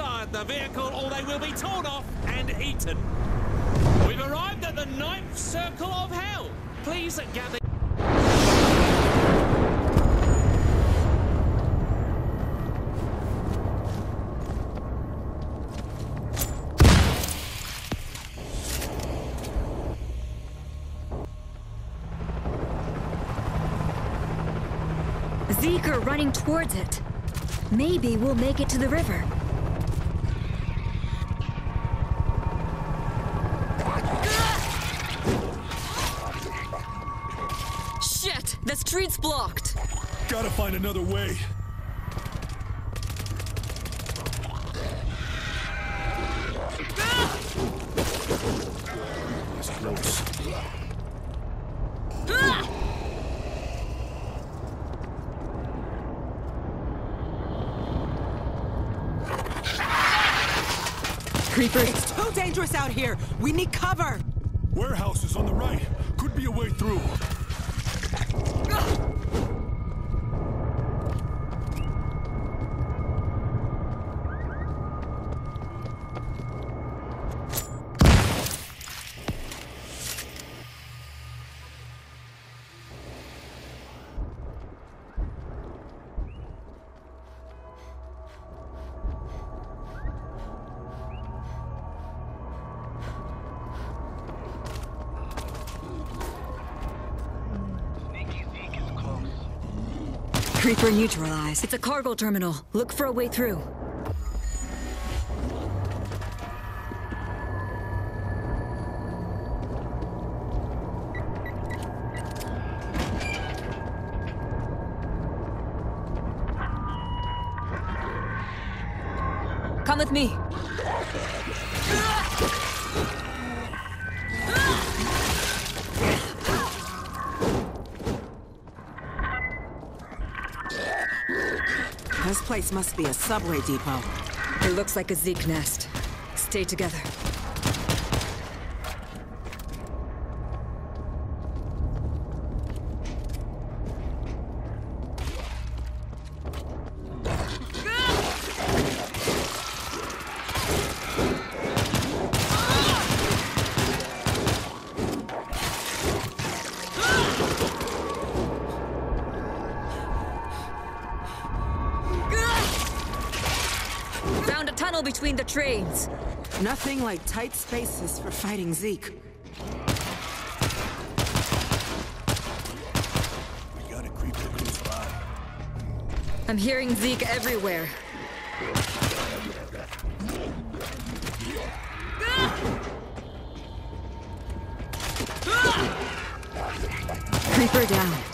inside the vehicle or they will be torn off and eaten. We've arrived at the ninth circle of hell. Please gather. Zeke are running towards it. Maybe we'll make it to the river. Shit! The street's blocked! Gotta find another way. It's close. Creeper, It's too dangerous out here. We need cover. Warehouse is on the right. Could be a way through. Creeper neutralized. It's a cargo terminal. Look for a way through. Come with me. This place must be a subway depot. It looks like a Zeke nest. Stay together. Like tight spaces for fighting Zeke. We got a creeper close by. I'm hearing Zeke everywhere. Creeper down.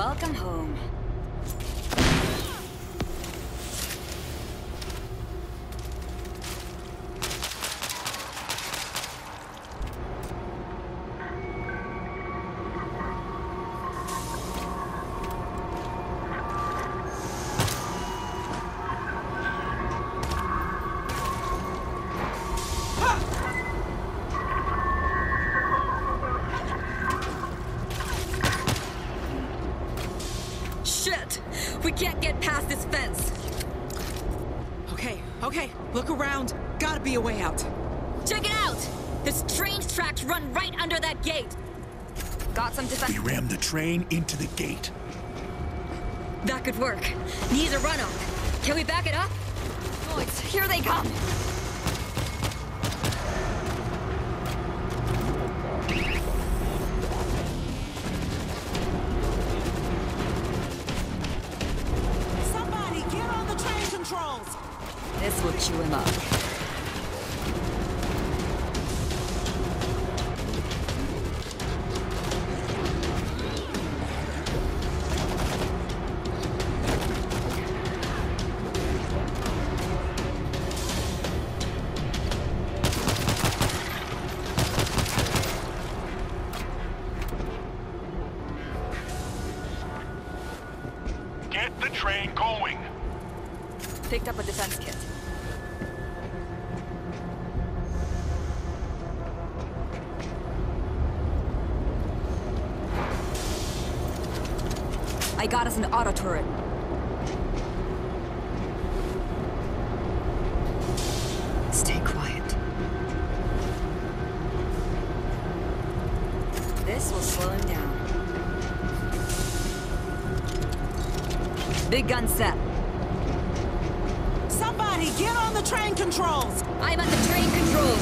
Welcome home. Into the gate. That could work. Needs a runoff. Can we back it up? Boys, here they come. Somebody get on the train controls! This will chew him up. Picked up a defense kit. I got us an auto turret. Stay quiet. This will slow him down. Big gun set. Get on the train controls! I'm at the train controls.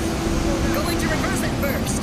Going to reverse it first.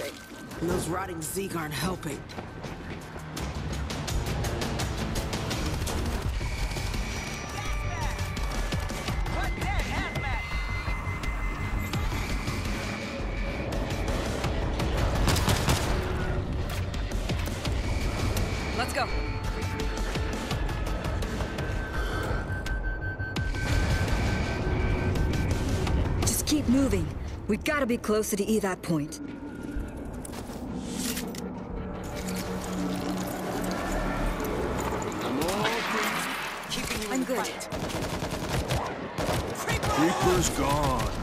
And those rotting Zeke aren't helping. Let's go. Just keep moving. We gotta be closer to evac point. Keeping you in I'm the good. fight. Creeper's gone.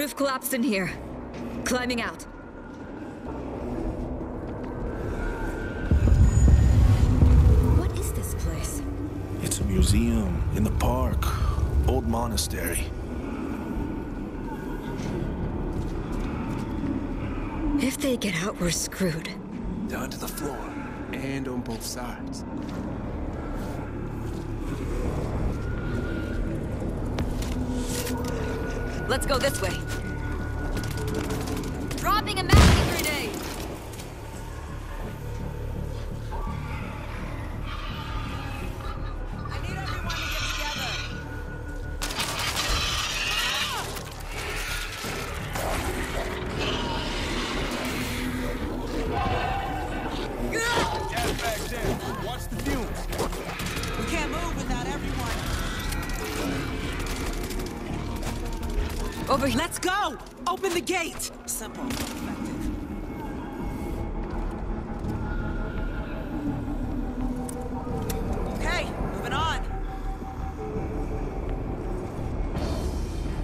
Roof collapsed in here. Climbing out. What is this place? It's a museum in the park. Old monastery. If they get out, we're screwed. Down to the floor. And on both sides. Let's go this way. Dropping a masking grenade! I need everyone to get together. Gas back there. Watch the fumes. We can't move without everyone. Over here. Let's go! Open the gate! Simple, effective. Okay, moving on.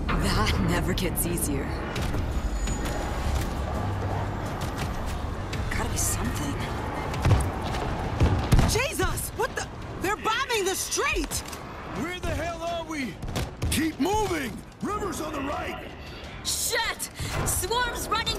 That never gets easier. Running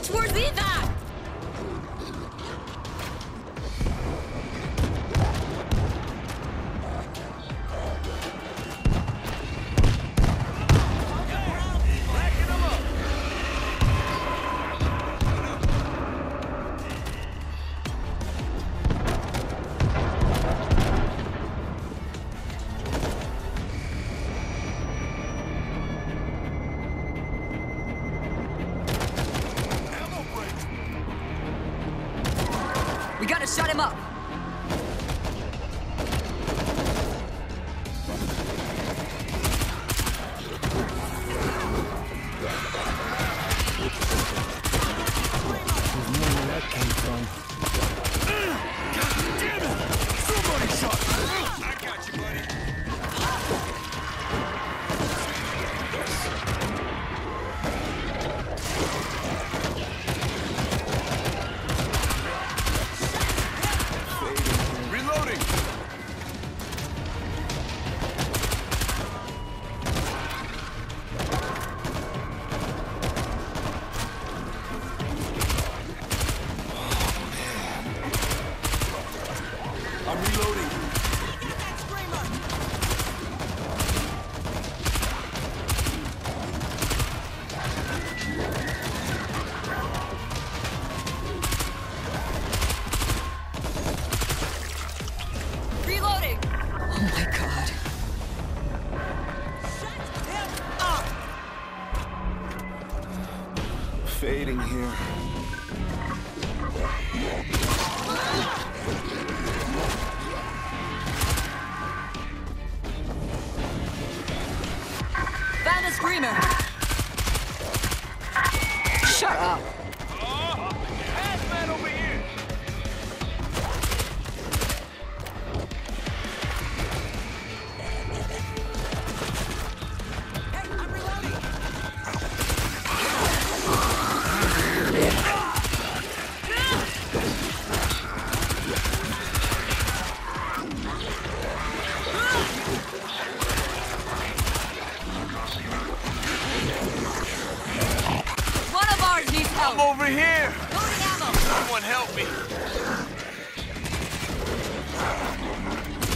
I'm over here. Loading ammo! Someone help me.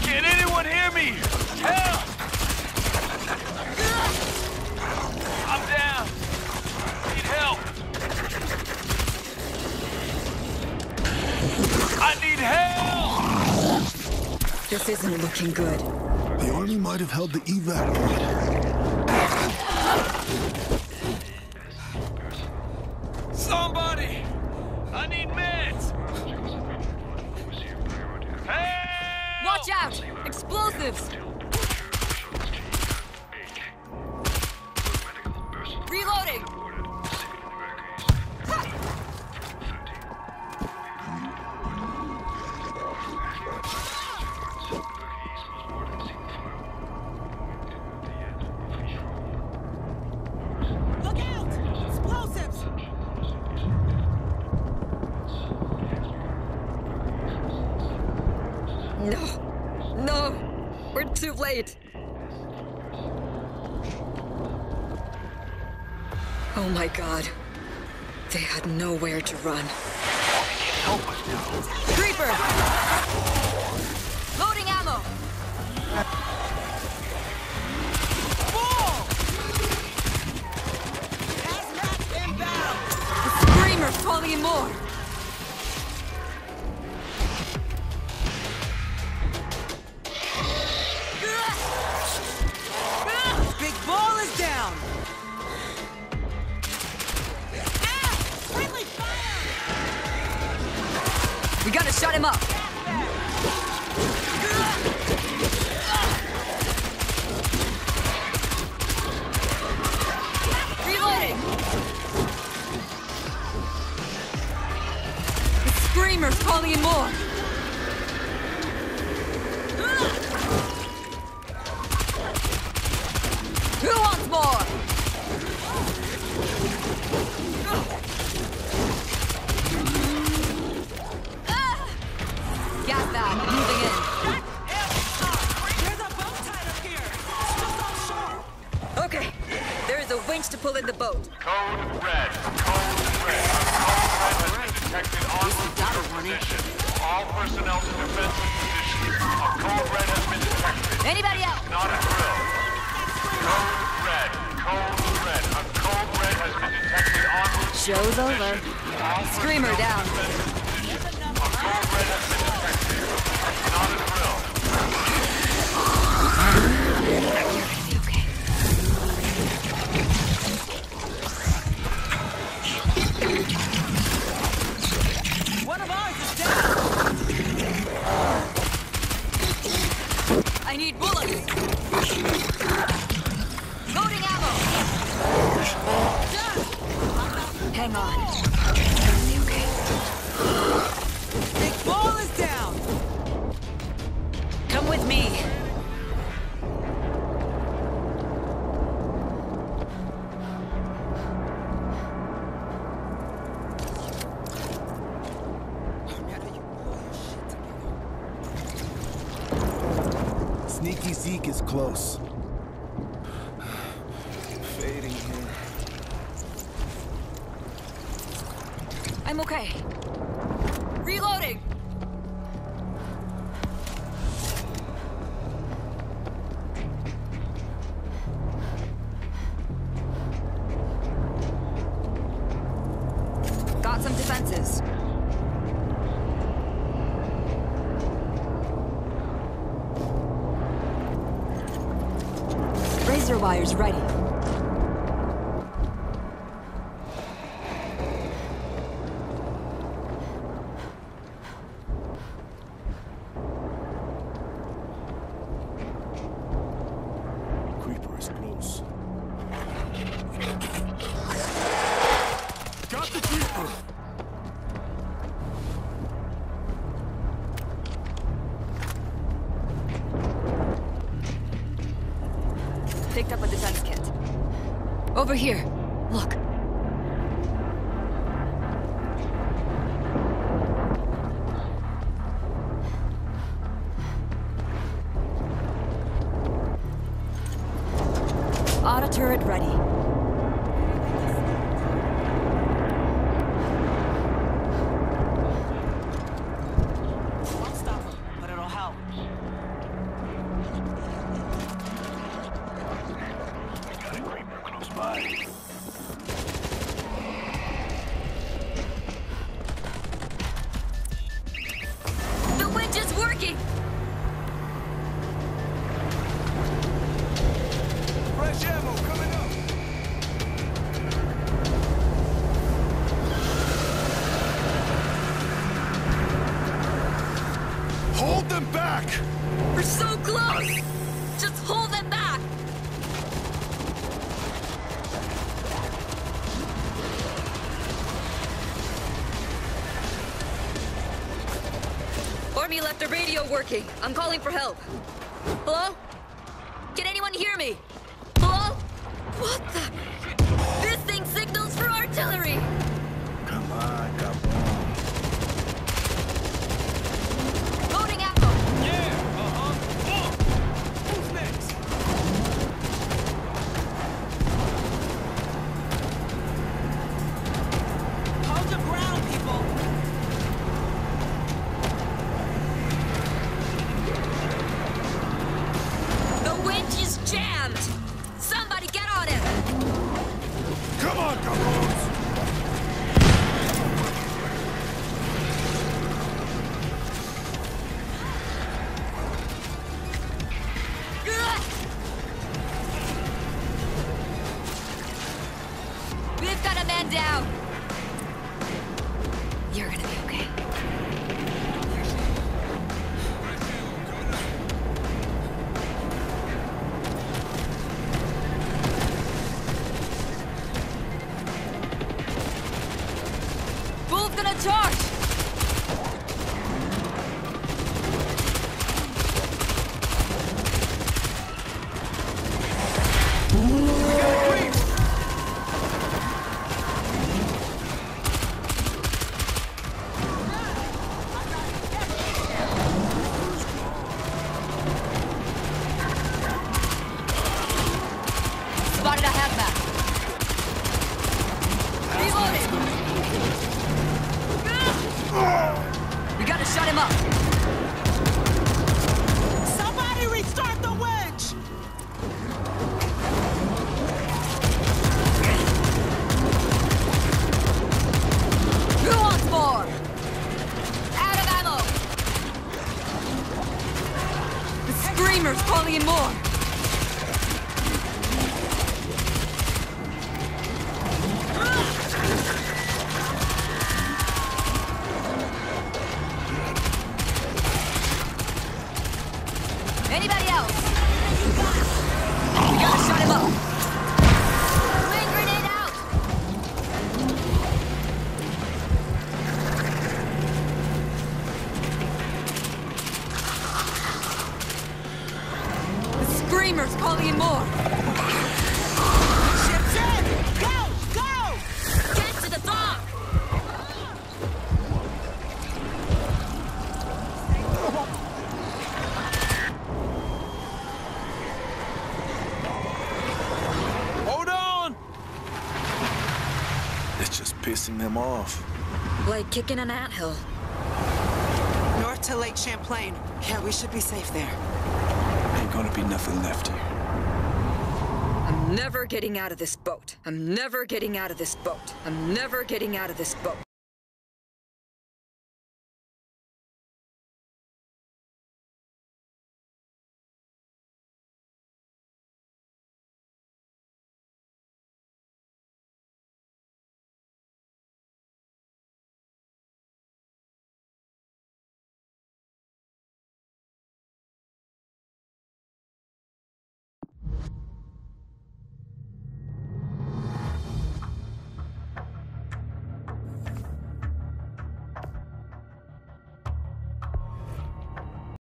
Can anyone hear me? Help! I'm down. Need help. I need help! This isn't looking good. The army might have held the evac point. Late. Oh my god. They had nowhere to run. Creeper! Code red. Code red. Code red has been detected on position. All personnel to defensive positions. A code red has been detected. Anybody else? Not a drill. Code red. Code red. A code red has been detected on Show's over. All Screamer down. A code red has been detected. Not a drill. Hang on. Some defenses. Razor wires ready. Over here. Hold them back! We're so close! Just hold them back! Army left the radio working. I'm calling for help. Hello? Can anyone hear me? Hello? What the? This thing signals for artillery! Pissing them off. Like kicking an anthill. North to Lake Champlain. Yeah, we should be safe there. Ain't gonna be nothing left here. I'm never getting out of this boat. I'm never getting out of this boat. I'm never getting out of this boat.